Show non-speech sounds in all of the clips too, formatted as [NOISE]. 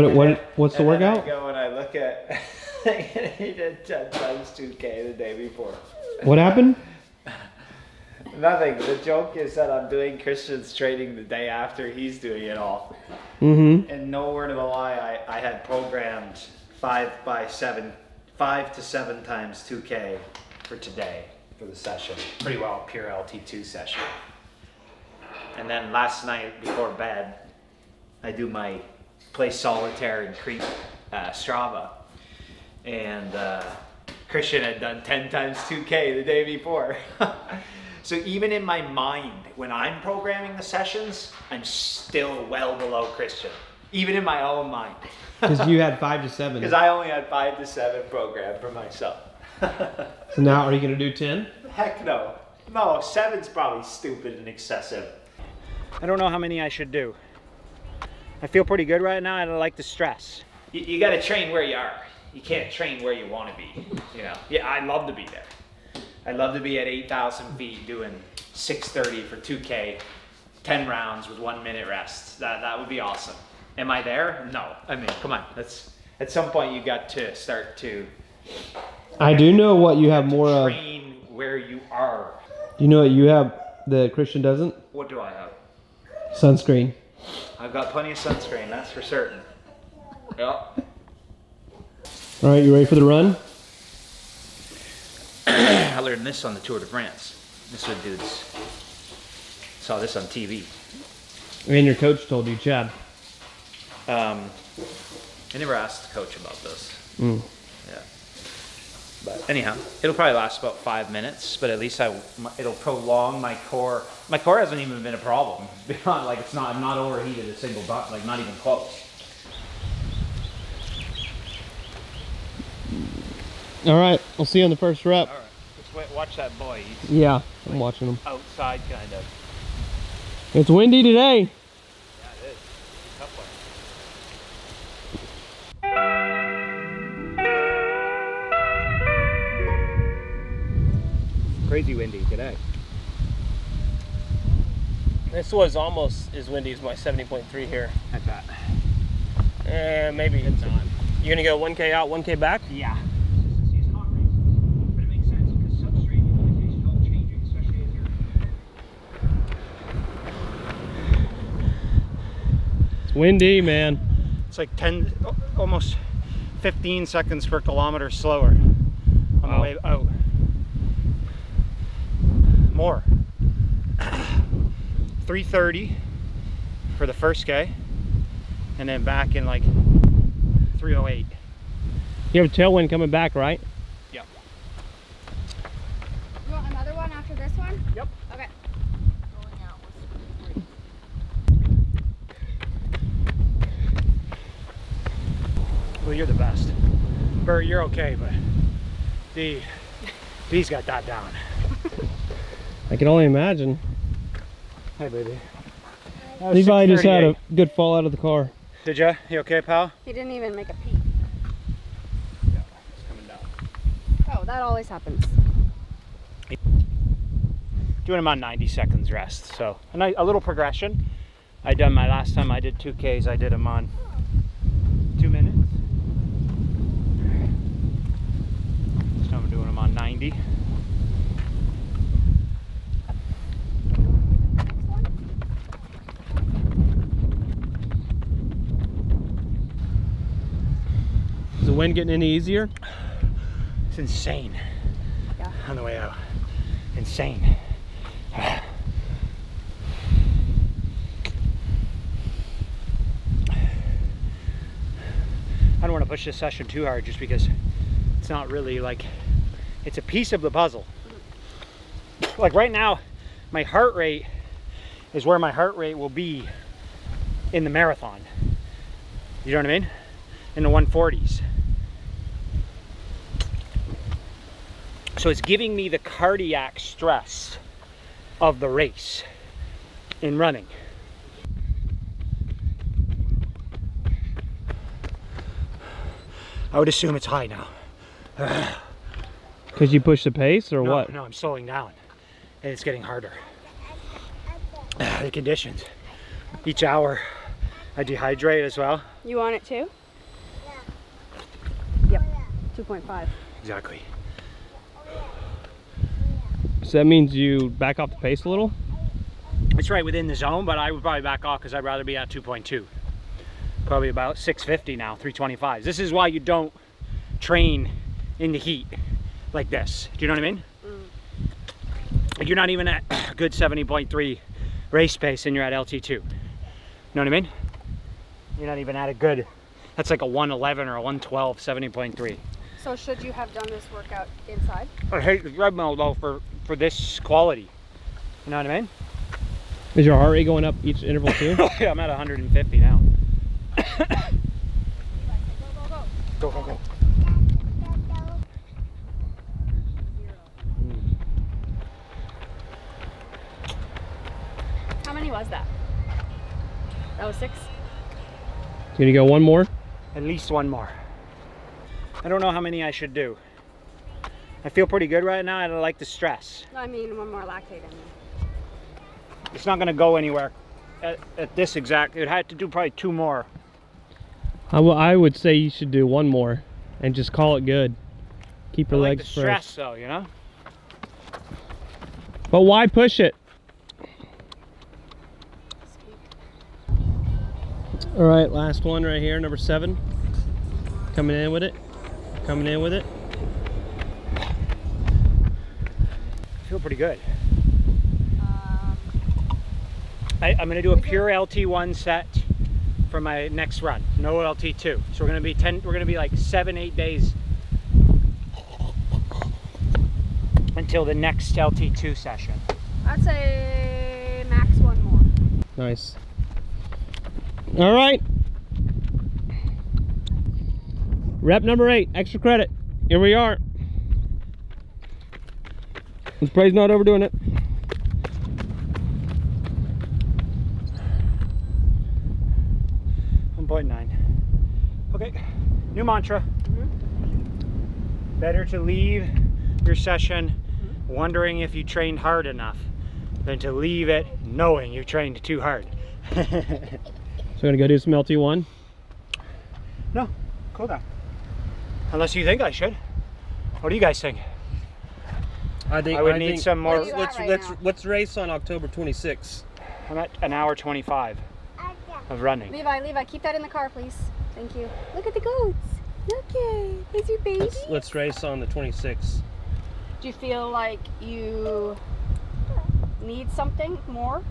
What what what's the workout? I go and I look at. [LAUGHS] he did 10 times 2K the day before. What happened? [LAUGHS] Nothing. The joke is that I'm doing Kristian's training the day after he's doing it all. Mm-hmm. And no word of a lie, I, I had programmed five by seven, five to seven times 2K for today for the session. Pretty well pure LT2 session. And then last night before bed, I do my play solitaire and creep uh, Strava. And uh, Kristian had done 10 times 2K the day before. [LAUGHS] so even in my mind, when I'm programming the sessions, I'm still well below Kristian. Even in my own mind. [LAUGHS] Because you had five to seven. Because I only had five to seven programmed for myself. [LAUGHS] So now are you gonna do ten? Heck no. No, seven's probably stupid and excessive. I don't know how many I should do. I feel pretty good right now. And I don't like the stress. You, you got to train where you are. You can't train where you want to be. You know. Yeah, I love to be there. I love to be at 8,000 feet doing 630 for 2K, 10 rounds with one minute rest. That that would be awesome. Am I there? No. I mean, come on. That's at some point you got to start to I do know what you have more of. train where you are. You know what you have that Kristian doesn't? What do I have? Sunscreen. I've got plenty of sunscreen, that's for certain. Yep. All right, you ready for the run? [CLEARS THROAT] I learned this on the Tour de France. This was dudes. Saw this on TV. And your coach told you, Chad. Um, I never asked the coach about this. Mm. Yeah. But anyhow, it'll probably last about five minutes, but at least I, it'll prolong my core. My core hasn't even been a problem. Beyond, [LAUGHS] like it's not, I'm not overheated a single dot, like not even close. All right, we'll see you on the first rep. All right, let's wait, watch that boy. He's Yeah, I'm watching him. outside, kind of. It's windy today. Crazy windy today. This was almost as windy as my 70.3 here. I bet. Eh, maybe it's not. You're gonna go 1K out, 1K back? Yeah. Consistency is hot rate. But it makes sense because substrate utilization is all changing, especially as you're It's windy, man. It's like 10, almost 15 seconds per kilometer slower on the way out. More. [CLEARS THROAT] 330 for the first K, and then back in like 308. You have a tailwind coming back, right? Yep. You want another one after this one? Yep. Okay. Well, you're the best. Bert, you're okay, but D, D's got that down. I can only imagine. Hey, baby. Levi just had a good fall out of the car. Did ya? You okay, pal? He didn't even make a peep. Yeah, it's coming down. Oh, that always happens. doing them on 90 seconds rest. So a, ni- a little progression. I done my last time I did 2Ks, I did them on two minutes. So I'm doing them on 90. Wind getting any easier? It's insane Yeah. on the way out. Insane. I don't want to push this session too hard just because it's not really like it's a piece of the puzzle. Like right now, my heart rate is where my heart rate will be in the marathon. You know what I mean? In the 140s. So it's giving me the cardiac stress of the race in running. I would assume it's high now. Because you push the pace or no, what? No, I'm slowing down. And it's getting harder. the conditions. Each hour I dehydrate as well. You want it too? Yeah. Yep. 2.5. Exactly. So that means you back off the pace a little? It's right within the zone, but I would probably back off because I'd rather be at 2.2. Probably about 650 now, 325. This is why you don't train in the heat like this. Do you know what I mean? Like you're not even at a good 70.3 race pace and you're at LT2. You know what I mean? You're not even at a good, that's like a 111 or a 112, 70.3. So should you have done this workout inside? I hate the treadmill though for, for this quality. You know what I mean? Is your heart rate going up each interval too? [COUGHS] Oh, yeah, I'm at 150 now. [COUGHS] Go, go, go. Go, go, go. How many was that? That was six? Can you go one more? At least one more. I don't know how many I should do. I feel pretty good right now. I don't like the stress. I mean one more lactate. I mean. It's not gonna go anywhere at, at this exact. It had to do probably two more. I w- I would say you should do one more and just call it good. Keep your I your like the legs stress fresh. though, you know? But why push it? All right, last one right here, number seven. Coming in with it. Coming in with it. I feel pretty good. Um, I, I'm gonna do a pure LT1 set for my next run. No LT2. So we're gonna be 10, we're gonna be like seven, eight days until the next LT2 session. I'd say max one more. Nice. All right. Rep number eight, extra credit. Here we are. Let's pray he's not overdoing it. One point nine. Okay, new mantra. Mm-hmm. Better to leave your session mm-hmm. wondering if you trained hard enough than to leave it knowing you trained too hard. [LAUGHS] So we're gonna go do some LT1. no, cool down. Unless you think I should. What do you guys think? I think I would I need think- some more. What do you Let's right let's let's race on October 26th. I'm at an hour 25 of running. Levi, Levi, keep that in the car, please. Thank you. Look at the goats. Look at Is your baby? Let's let's race on the 26th. Do you feel like you need something more?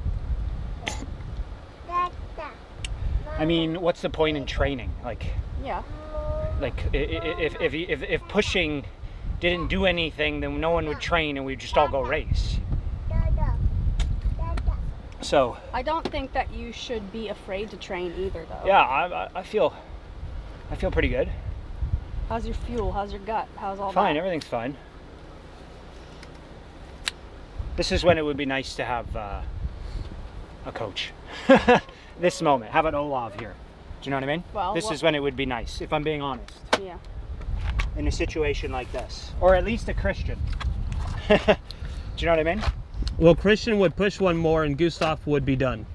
I mean, what's the point in training? Like, Yeah. Like if if if, if pushing didn't do anything, then no one would train and we'd just all go race. So I don't think that you should be afraid to train either, though. yeah, I, I- I feel I feel pretty good. How's your fuel? How's your gut? How's all Fine, that? everything's fine. This is when it would be nice to have uh, a coach. [LAUGHS] this moment, have an Olav here. Do you know what I mean? Well, this is when it would be nice, if I'm being honest, Yeah. in a situation like this, or at least a Kristian. [LAUGHS] Do you know what I mean? Well, Kristian would push one more and Gustav would be done.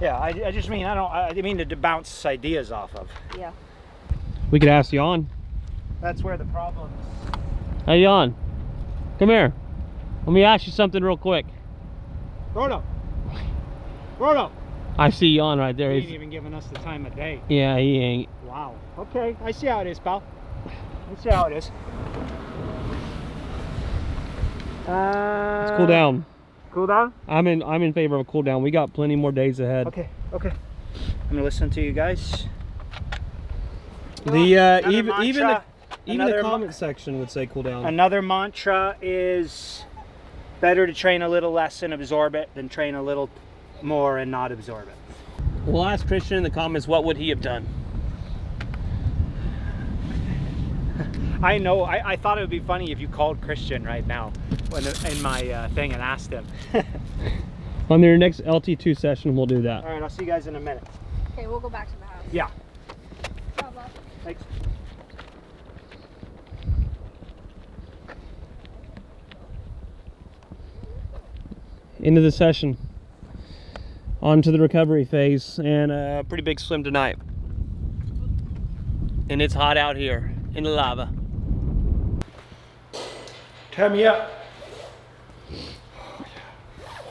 Yeah, I, I just mean I don't. I mean to bounce ideas off of. Yeah. We could ask Jan. That's where the problem. is. Hey, Jan. Come here. Let me ask you something real quick. Rono. Rono. I see Jan right there. He ain't He's, even giving us the time of day. yeah, he ain't. Wow. Okay, I see how it is, pal. I see how it is. Uh, Let's cool down. Cool down? I'm in. I'm in favor of a cool down. We got plenty more days ahead. Okay, okay. I'm gonna listen to you guys. The uh, even even the even the comment section would say cool down. Another mantra is better to train a little less and absorb it than train a little more and not absorb it. We'll ask Kristian in the comments, what would he have done? [LAUGHS] I know, I, I thought it would be funny if you called Kristian right now when, in my uh, thing and asked him. [LAUGHS] On their next LT2 session, we'll do that. All right, I'll see you guys in a minute. Okay, we'll go back to the house. Yeah. -bye. Thanks. Into the session. On to the recovery phase and a pretty big swim tonight. And it's hot out here in the lava. Turn me up.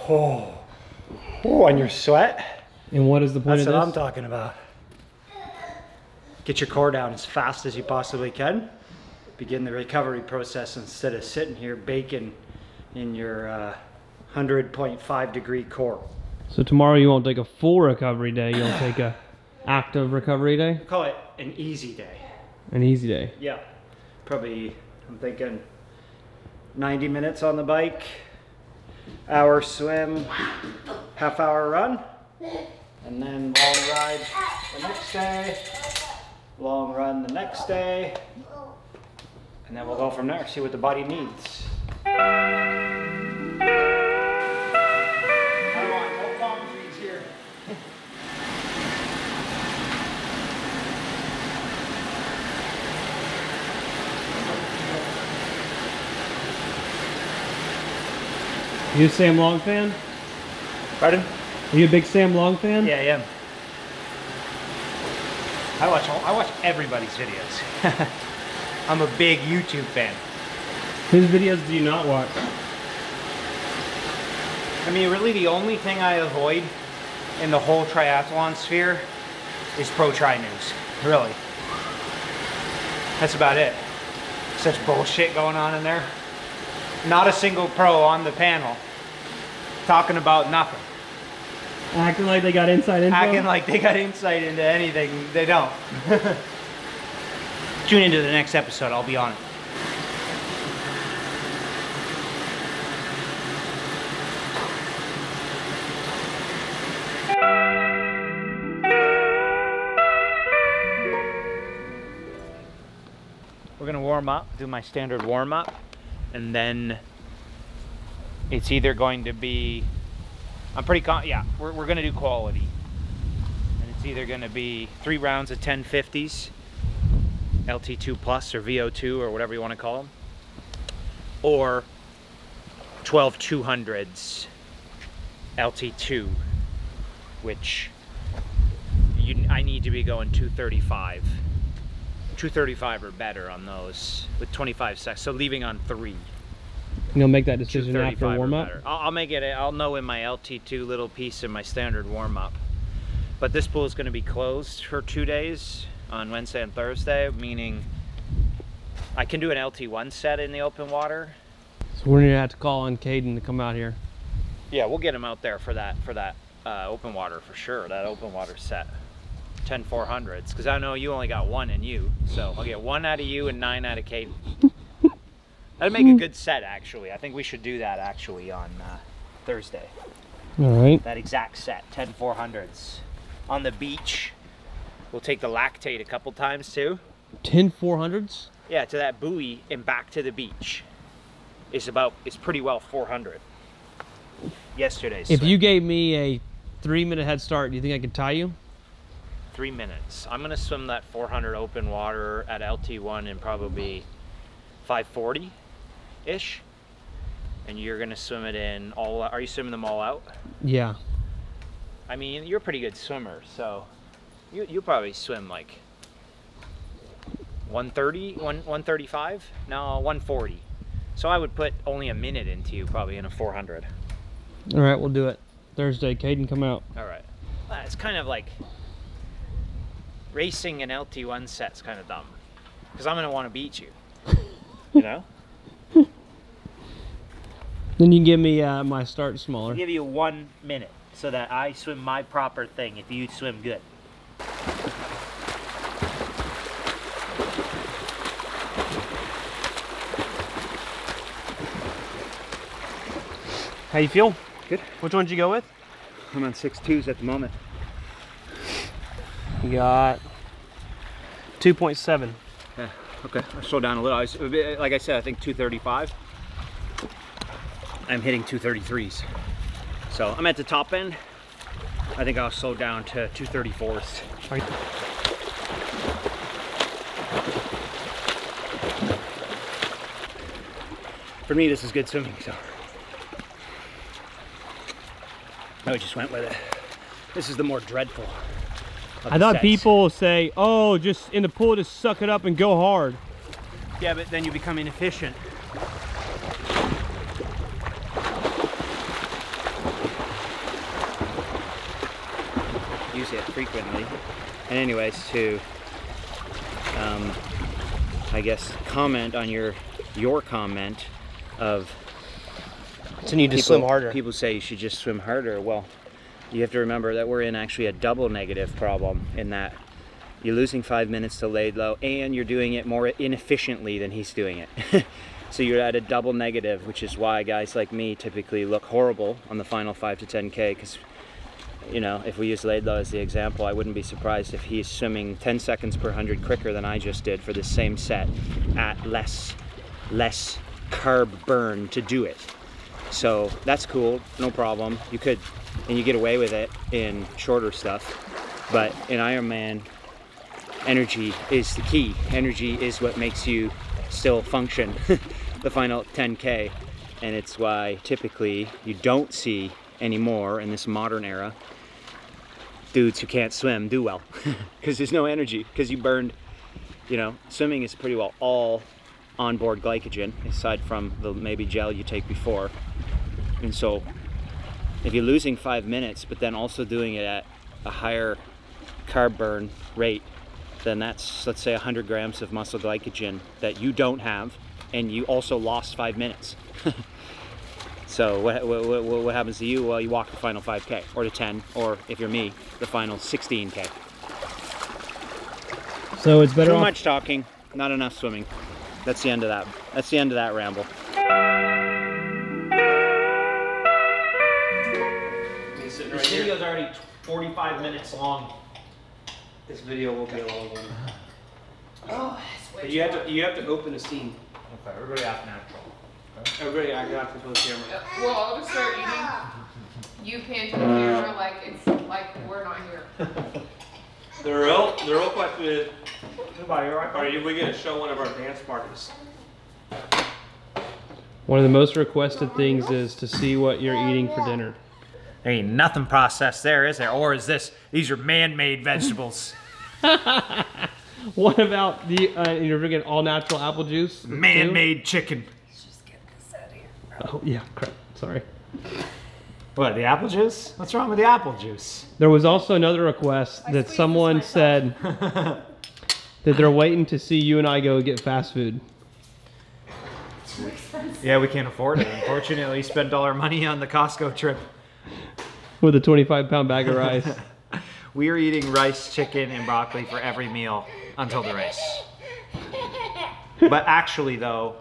Oh. Oh, and your sweat? And what is the point That's of this? That's what? I'm talking about. Get your core down as fast as you possibly can. Begin the recovery process instead of sitting here baking in your uh, 100.5 degree core. So tomorrow you won't take a full recovery day, you'll [SIGHS] take a active recovery day, Call it an easy day. an easy day. Yeah. Probably, I'm thinking 90 minutes on the bike, hour swim, half hour run, and then long ride the next day, long run the next day, and then we'll go from there, see what the body needs. You a Sam Long fan? Pardon? Are you a big Sam Long fan? Yeah, I am. I watch all, I watch everybody's videos. [LAUGHS] I'm a big YouTube fan. Whose videos do you not watch? I mean, really, the only thing I avoid in the whole triathlon sphere is pro tri news. Really. That's about it. Such bullshit going on in there. Not a single pro on the panel talking about nothing. Acting like they got inside info? Acting like they got insight into anything. They don't. [LAUGHS] Tune into the next episode. I'll be on it. We're gonna warm up, do my standard warm up, and then it's either going to be I'm pretty con yeah, we're, we're gonna do quality. And it's either gonna be three rounds of 1050s, LT2 plus or VO2 or whatever you wanna call them, or 12 200s LT2, which you, I need to be going 235. 235 or better on those with 25 seconds. So leaving on three. You'll make that decision after warm up? I'll, I'll make it. I'll know in my LT2 little piece in my standard warm up. But this pool is going to be closed for two days on Wednesday and Thursday, meaning I can do an LT1 set in the open water. So we're gonna have to call on Caden to come out here. Yeah, we'll get him out there for that for that uh, open water for sure. That open water set. 10 400s because I know you only got one in you. So I'll get one out of you and nine out of Kate. [LAUGHS] That'd make a good set actually. I think we should do that actually on uh, Thursday. All right. that exact set 10 400s on the beach we'll take the lactate a couple times too 10 400s? yeah to that buoy and back to the beach it's about it's pretty well 400 yesterday's If swim. you gave me a three minute head start, do you think I could tie you? Three minutes i'm gonna swim that 400 open water at lt1 in probably 540 ish and you're gonna swim it in all are you swimming them all out Yeah. I mean, you're a pretty good swimmer, so you you probably swim like 130, 1, 135, no, 140. So I would put only a minute into you probably in a 400. All right, we'll do it. Thursday, Caden, come out. All right. Uh, It's kind of like racing an LT1 set's kind of dumb because I'm gonna want to beat you. You know, [LAUGHS] Then you can give me uh, my start smaller. I'll give you one minute so that I swim my proper thing. If you swim good. How you feel? Good. Which one did you go with? I'm on six twos at the moment. Got 2.7. Yeah, okay. I slowed down a little. I was, like I said, I think 235. I'm hitting 233s. So I'm at the top end. I think I'll slow down to 234s. Are you- For me, this is good swimming. So I just went with it. This is the more dreadful. Of I thought sets. people say, "Oh, just in the pool, just suck it up and go hard." Yeah, but then you become inefficient. Use it frequently. And anyways, to um, I guess comment on your your comment of To need to swim harder. People say you should just swim harder. Well, you have to remember that we're in actually a double negative problem in that you're losing five minutes to Laidlaw and you're doing it more inefficiently than he's doing it. [LAUGHS] so you're at a double negative, which is why guys like me typically look horrible on the final five to 10K because you know, if we use Laidlaw as the example, I wouldn't be surprised if he's swimming 10 seconds per 100 quicker than I just did for the same set at less, less carb burn to do it. So that's cool, no problem. You could, and you get away with it in shorter stuff. But in Ironman, energy is the key. Energy is what makes you still function [LAUGHS] the final 10K. And it's why typically you don't see anymore in this modern era dudes who can't swim do well [LAUGHS] because there's no energy because you burned you know swimming is pretty well all onboard glycogen aside from the maybe gel you take before and so if you're losing five minutes but then also doing it at a higher carb burn rate then that's let's say 100 grams of muscle glycogen that you don't have and you also lost five minutes. [LAUGHS] So what, what, what, what happens to you? Well you walk the final 5k or the 10 or if you're me the final 16k So it's better too off. much talking not enough swimming. That's the end of that that's the end of that ramble 45 minutes long. This video will be a long one. Oh, But you have to you have to open a scene. Okay, everybody act natural. Everybody act natural for the camera. Yep, We'll all just start eating. You pan to the camera like it's like we're not here. [LAUGHS] The real the real question is, Goodbye, you're are you, we gonna show one of our dance parties? One of the most requested things is to see what you're eating for dinner. There ain't nothing processed there, is there? Or is this, these are man-made vegetables. [LAUGHS] What about the? Uh, you're drinking all natural apple juice. Man-made chicken. Oh yeah, crap. Sorry. What, the apple juice? What's wrong with the apple juice? There was also another request I that someone said [LAUGHS] that they're waiting to see you and I go get fast food. Yeah, we can't afford it. Unfortunately, we spent all our money on the Costco trip. With a 25 pound bag of rice. [LAUGHS] We are eating rice, chicken, and broccoli for every meal until the race. But actually, though,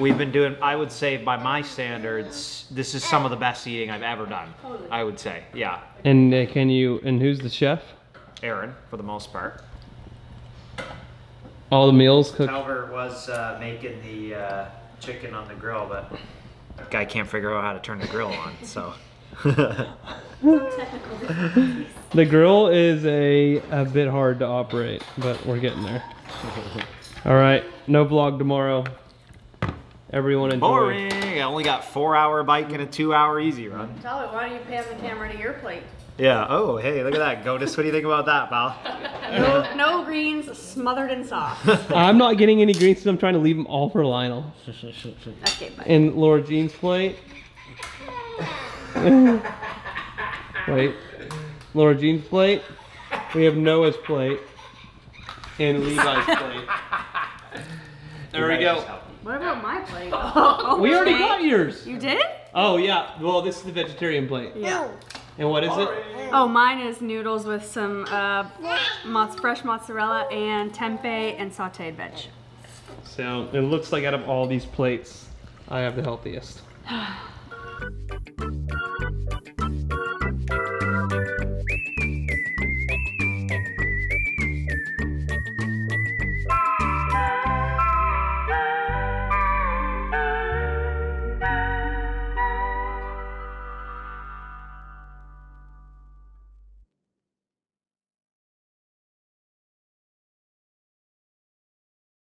we've been doing, I would say, by my standards, this is some of the best eating I've ever done. I would say, yeah. and uh, can you? And who's the chef? Aaron, for the most part. All the meals cooked. Talbot was uh, making the uh, chicken on the grill, but guy can't figure out how to turn the grill on, so. [LAUGHS] The grill is a a bit hard to operate, but we're getting there. [LAUGHS] All right, no vlog tomorrow. Everyone enjoy. Boring. I only got four hour bike and a two hour easy run. Tyler, why don't you pan the camera to your plate? Yeah. Oh, hey, look at that. Gotus, what do you think about that, pal? No, no greens, smothered in sauce. [LAUGHS] I'm not getting any greens, so I'm trying to leave them all for Lionel. Okay, bye. And Laura Jean's plate. [LAUGHS] Wait. Laura Jean's plate. We have Noah's plate. And Levi's [LAUGHS] plate. There we go. What about my plate? [LAUGHS] Oh, We already wait. got yours. You did? Oh yeah. Well, this is the vegetarian plate. Yeah. And what is it? Oh, mine is noodles with some uh, fresh mozzarella and tempeh and sauteed veg. So it looks like out of all these plates, I have the healthiest. [SIGHS] [SIGHS] [SIGHS]